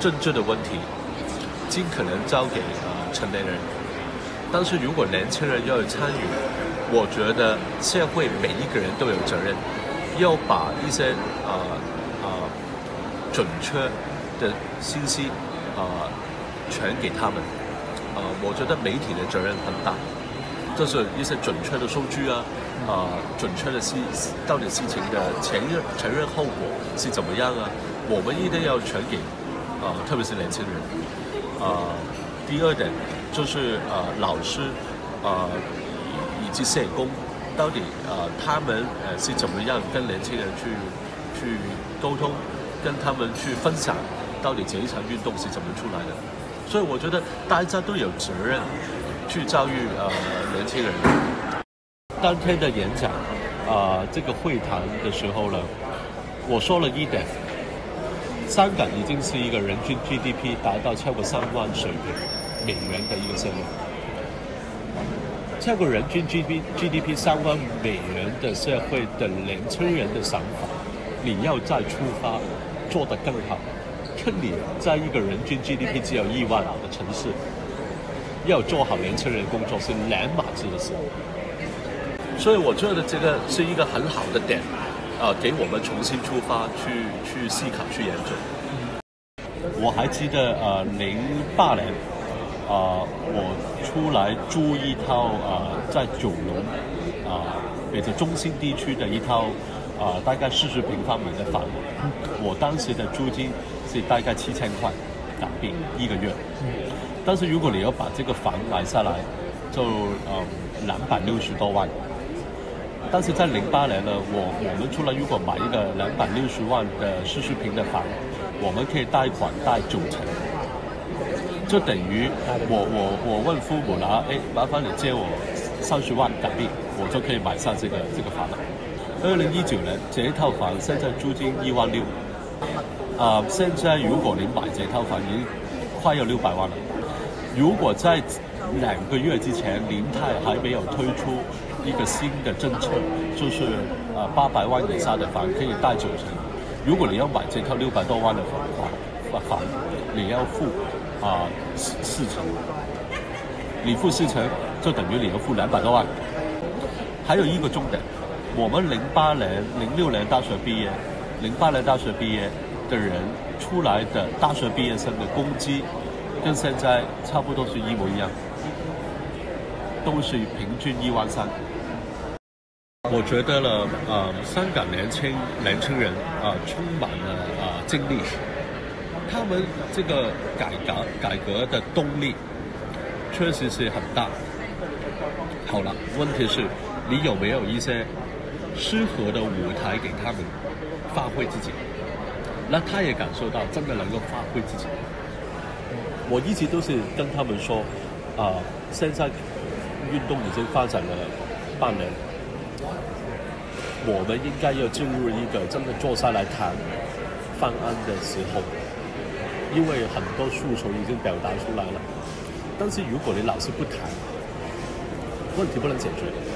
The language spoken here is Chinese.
政治的问题尽可能交给呃成年人，但是如果年轻人要有参与，我觉得社会每一个人都有责任，要把一些呃呃准确的信息呃传给他们。呃，我觉得媒体的责任很大，就是一些准确的数据啊，啊，准确的事到底事情的前任前任后果是怎么样啊？我们一定要传给呃，特别是年轻人。啊，第二点就是呃，老师啊以及社工，到底呃他们呃是怎么样跟年轻人去去沟通，跟他们去分享，到底这一场运动是怎么出来的？所以我觉得大家都有责任去教育呃年轻人。当天的演讲啊，这个会谈的时候呢，我说了一点，香港已经是一个人均 GDP 达到超过三万水平美元的一个社会。超过人均 GDP GDP 三万美元的社会的年轻人的想法，你要再出发，做得更好。你在一个人均 GDP 只有一万的城市，要做好年轻人工作是两码子的事，所以我觉得这个是一个很好的点，呃，给我们重新出发去去思考去研究。我还记得呃，零八年啊，我出来租一套啊，在九龙啊，也是中心地区的一套啊，大概四十平方米的房，我当时的租金。是大概七千块港币一个月，但是如果你要把这个房买下来，就呃两百六十多万。但是在零八年呢，我我们出来如果买一个两百六十万的四十平的房，我们可以贷款贷九成，就等于我我我问父母拿，哎，麻烦你借我三十万港币，我就可以买上这个这个房了。二零一九年这一套房现在租金一万六。啊，现在如果您买这套房，已经快要六百万了。如果在两个月之前，林泰还没有推出一个新的政策，就是啊八百万以下的房可以贷九成。如果你要买这套六百多万的房的话房，你要付啊四四成，你付四成就等于你要付两百多万。还有一个重点，我们零八年、零六年大学毕业，零八年大学毕业。的人出来的大学毕业生的工资，跟现在差不多是一模一样，都是平均一万三。我觉得呢，呃，香港年轻年轻人啊，充满了啊精力，他们这个改革改革的动力确实是很大。好了，问题是，你有没有一些适合的舞台给他们发挥自己？那他也感受到真的能够发挥自己。我一直都是跟他们说，啊，现在运动已经发展了半年，我们应该要进入一个真的坐下来谈方案的时候，因为很多诉求已经表达出来了，但是如果你老是不谈，问题不能解决。